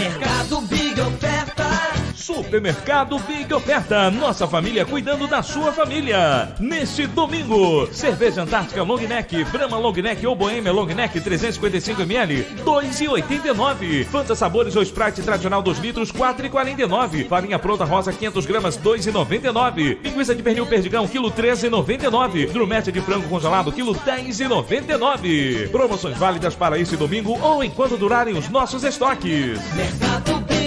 Mercado Big. Supermercado Big Oferta. Nossa família cuidando da sua família. Neste domingo, cerveja Antártica Long Neck, Brahma Long Neck ou Boêmia Long Neck 355ml, 2,89. Fanta Sabores ou Sprite tradicional 2 litros, 4,49. Farinha pronta rosa 500 gramas, 2,99. Linguiça de pernil perdigão, quilo 13,99. Drumete de frango congelado, quilo 10,99. Promoções válidas para esse domingo ou enquanto durarem os nossos estoques. Mercado